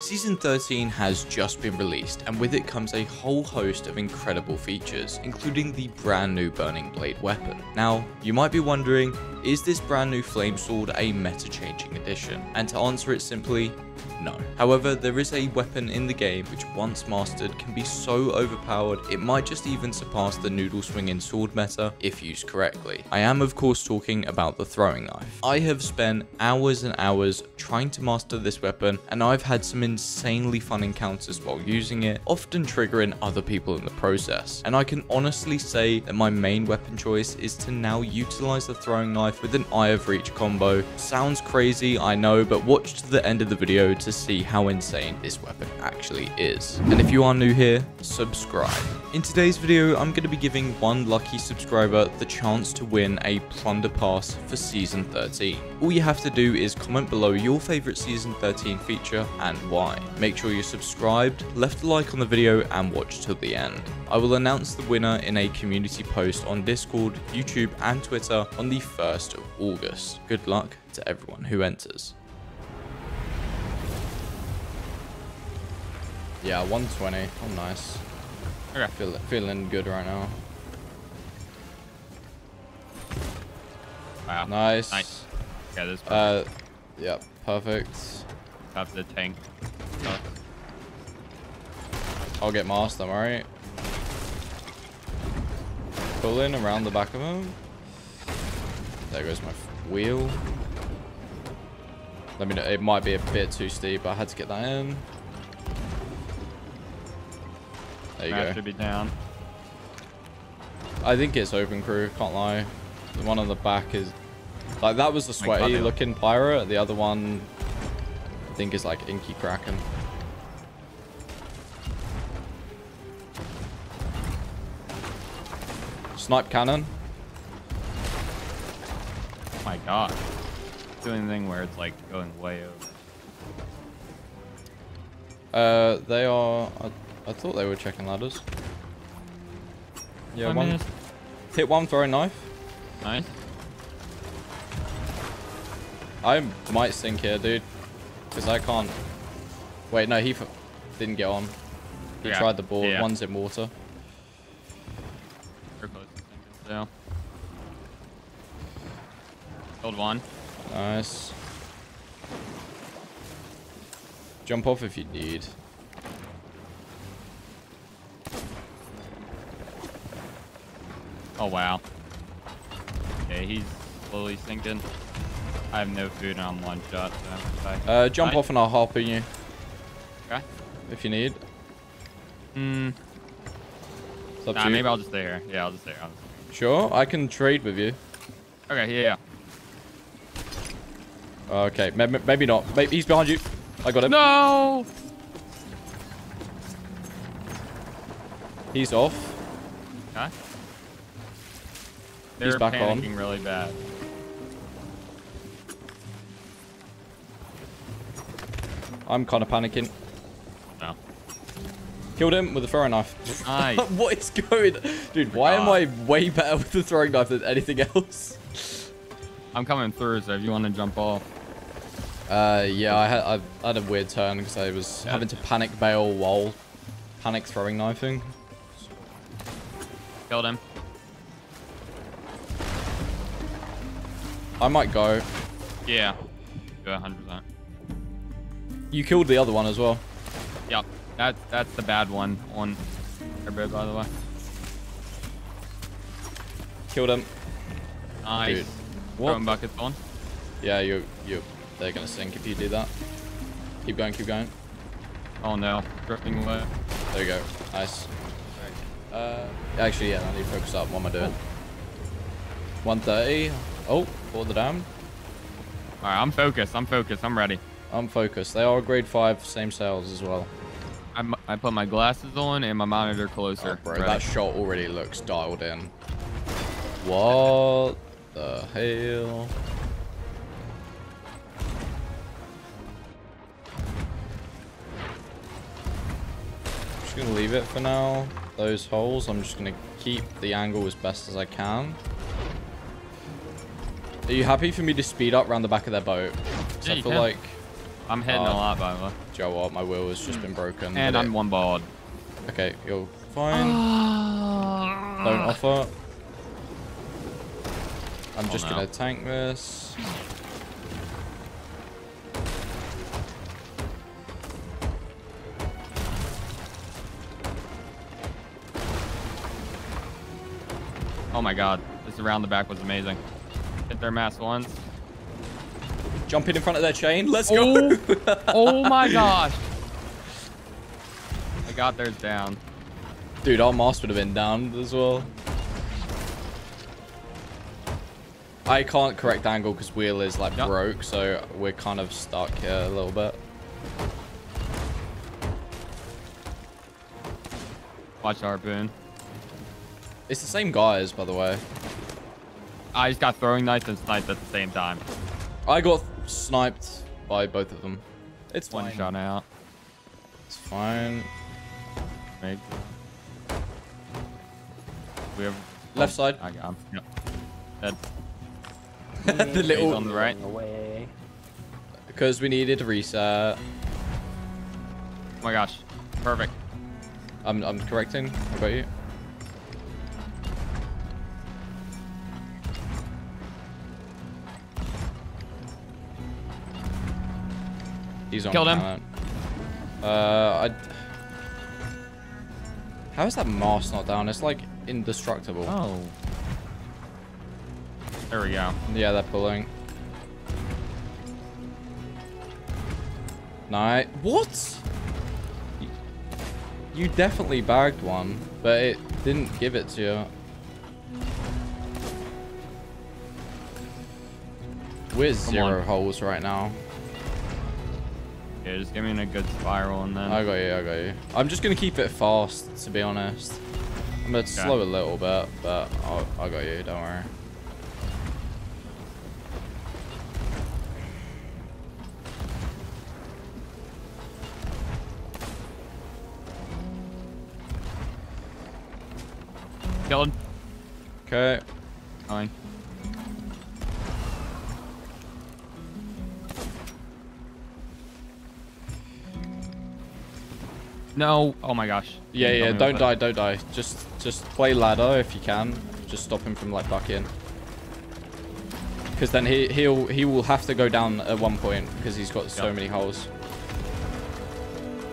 Season 13 has just been released, and with it comes a whole host of incredible features, including the brand new Burning Blade weapon. Now, you might be wondering, is this brand new Flame Sword a meta-changing addition? And to answer it simply, no. However, there is a weapon in the game which once mastered can be so overpowered it might just even surpass the noodle swinging sword meta if used correctly. I am of course talking about the throwing knife. I have spent hours and hours trying to master this weapon and I've had some insanely fun encounters while using it, often triggering other people in the process. And I can honestly say that my main weapon choice is to now utilize the throwing knife with an Eye of Reach combo. Sounds crazy, I know, but watch to the end of the video to see how insane this weapon actually is. And if you are new here, subscribe. In today's video, I'm going to be giving one lucky subscriber the chance to win a Plunder Pass for Season 13. All you have to do is comment below your favourite Season 13 feature and why. Make sure you're subscribed, left a like on the video and watch till the end. I will announce the winner in a community post on Discord, YouTube and Twitter on the 1st of August. Good luck to everyone who enters. Yeah, 120. Oh, nice. Okay. Feel, feeling good right now. Wow. Nice. Nice. Yeah, this Uh, yeah, perfect. have the tank. stuff. I'll get masked, I'm alright. Pull in around the back of him. There goes my wheel. Let me know. It might be a bit too steep, but I had to get that in. There you go. should be down. I think it's open crew, can't lie. The one on the back is... Like, that was the sweaty looking pirate. The other one, I think, is like Inky Kraken. Snipe cannon. Oh my god. Doing the thing where it's like going way over. Uh, they are... I, I thought they were checking ladders. Yeah, I one... it's Hit one throwing knife. Nice. I might sink here, dude. Because I can't... Wait, no, he f didn't get on. He Yeah, tried the board. yeah. One's in water. We're close to sinking. Killed one. Nice. Jump off if you need. Oh wow. Okay, he's slowly sinking. I have no food and I'm one shot, so Uh, jump off and I'll harpoon you Okay. if you need. Hmm. Nah, maybe I'll just stay here. Yeah, I'll just stay here. I'll just stay Sure, I can trade with you. Okay, yeah, yeah. Okay, maybe, maybe not. Maybe he's behind you. I got him. No! He's off. Okay. They're back on. panicking really bad. I'm kind of panicking. No. Killed him with a throwing knife. Nice. what is going Dude, why am I way better with the throwing knife than anything else? I'm coming through, so if you want to jump off. Uh, yeah, I had, I had a weird turn because I was Yeah. having to panic bail while panic throwing knifing. Killed him. I might go. Yeah. Go 100%. You killed the other one as well. Yep. That's that's the bad one on Airbud, by the way. Killed him. Nice. Dude. Throwing What? buckets on. Yeah, you, you, they're gonna sink if you do that. Keep going, keep going. Oh no. Drifting away. There you go. Nice. Uh, actually, yeah, I need to focus up. What am I doing? 130. Oh, for the down. Alright, I'm focused. I'm focused. I'm ready. I'm focused. They are grade 5, same sails as well. I'm, I put my glasses on and my monitor closer. Oh, bro, Ready. that shot already looks dialed in. What the hell? Just gonna leave it for now. Those holes, I'm just gonna keep the angle as best as I can. Are you happy for me to speed up around the back of their boat? Yeah, I feel can. like I'm hitting Uh, a lot, by the way. Do you know what? My wheel has just been broken. And I'm it- one balled. Okay, you're fine. Don't offer. I'm Oh, just no. gonna tank this. Oh my god. This around the back was amazing. Hit their mass once. Jumping in front of their chain. Let's go. Oh, oh my gosh. I got theirs down. Dude, our mast would have been down as well. I can't correct angle because wheel is like Yep. broke, so we're kind of stuck here a little bit. Watch harpoon. It's the same guys, by the way. I just got throwing knife and sniped at the same time. I got sniped by both of them. It's One fine. shot out. It's fine. Make. We have Left side. I got him. Yep. Dead. the He's little on the right. Away. because we needed a reset. Oh my gosh. Perfect. I'm I'm correcting. I got you. He's on Killed him. Uh, I. How is that mast not down? It's like indestructible. Oh. There we go. Yeah, they're pulling. Nice. What? You- definitely bagged one, but it didn't give it to you. We're zero on. holes right now. Yeah, just give me a good spiral and then. I got you, I got you. I'm just gonna keep it fast, to be honest. I'm gonna slow a little bit, but I'll, I got you, don't worry. Killed. Okay. Fine. No. Oh my gosh. Yeah, yeah, don't die, don't die. Just just play ladder if you can. Just stop him from like bucking. Because then he he'll he will have to go down at one point because he's got so Yep. many holes.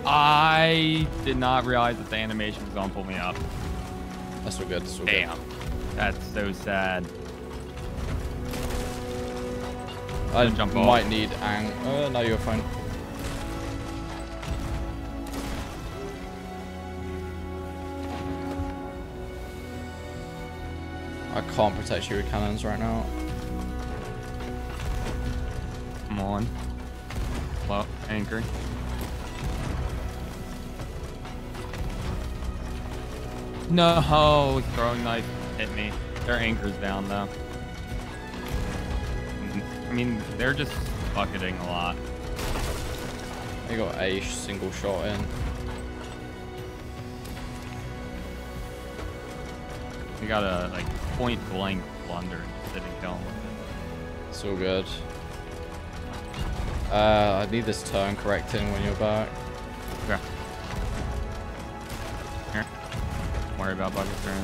I did not realize that the animation was gonna pull me up. That's all good. That's all Damn. That's so sad. good. I jump off. might need ang. Oh no, you're fine. Can't protect you with cannons right now. Come on. Well, anchor. No, throwing knife hit me. Their anchor's down though. I mean, they're just bucketing a lot. They got a single shot in. We got a like point blank blunder and just didn't kill him with it. So good. Uh, I need this turn correcting when you're back. Okay. Here. Don't worry about bucket turn.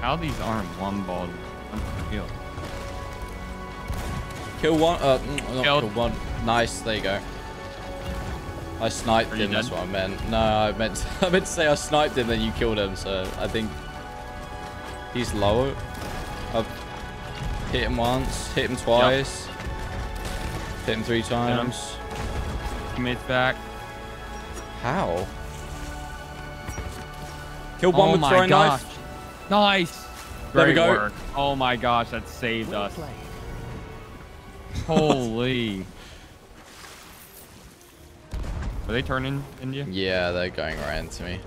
How these aren't one ball? Kill one. Uh, mm, not kill one. Nice. There you go. I sniped Are you him. That's what I meant. No, I meant I meant to say I sniped him, then you killed him. So I think he's lower. I've hit him once, hit him twice, hit him three times. Teammates back. How? Killed one oh with my throwing gosh. knife. Nice. There we Great go. work. Oh my gosh, that saved us. Holy. Are they turning India? Yeah, they're going right into me.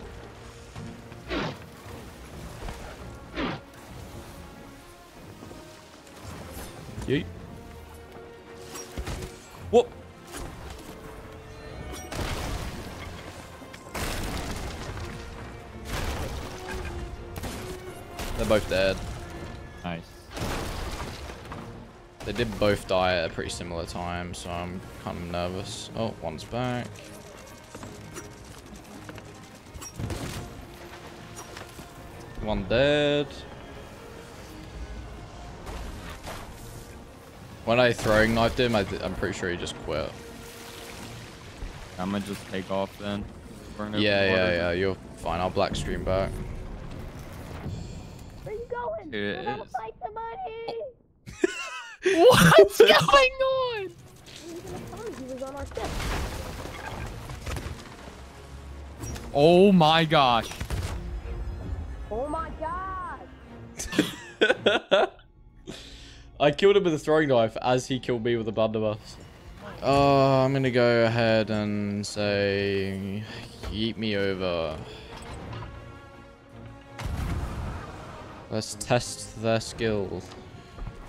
Yeet. Whoop. They're both dead. Nice. They did both die at a pretty similar time, so I'm kind of nervous. Oh, one's back. One dead. When I throwing knifed him, I am pretty sure he just quit. I'm gonna just take off then. Yeah, yeah, yeah. You're fine. I'll black stream back. Where you going? Here it We're gonna is. fight somebody. What's going on? He was in the phone. He was on. Oh my gosh. Oh my god. I killed him with a throwing knife as he killed me with a blunderbuss. Oh, I'm gonna go ahead and say, yeet me over. Let's test their skill.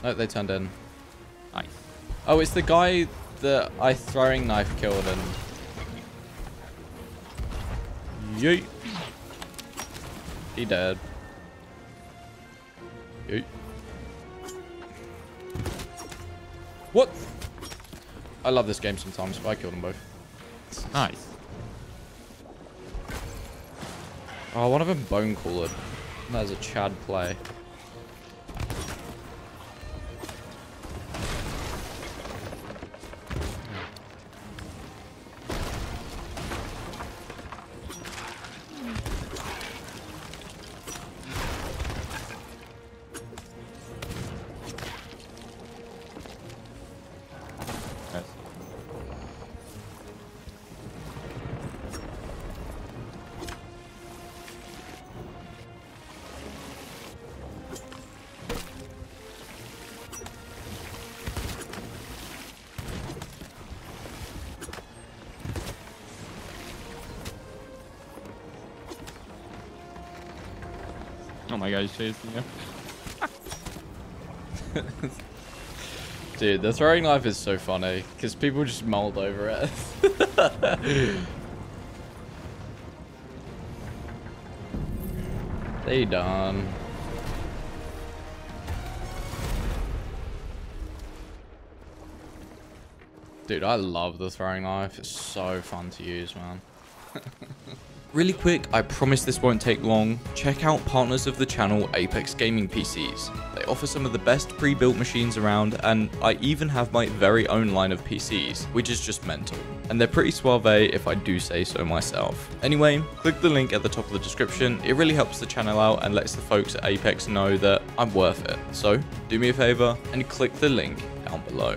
No, they turned in. Nice. Oh, it's the guy that I throwing knife killed and... Yeet. He dead. Yeet. What? I love this game sometimes, but I killed them both. Nice. Oh, one of them bone cooler. That is a Chad play. Oh my god, he's chasing you. Dude, the throwing knife is so funny because people just mold over it. they done. Dude, I love the throwing knife. It's so fun to use, man. Really quick, I promise this won't take long. Check out partners of the channel, Apex Gaming PCs. They offer some of the best pre-built machines around, and I even have my very own line of PCs, which is just mental. And they're pretty suave if I do say so myself. Anyway, click the link at the top of the description. It really helps the channel out and lets the folks at Apex know that I'm worth it. So, do me a favor and click the link down below.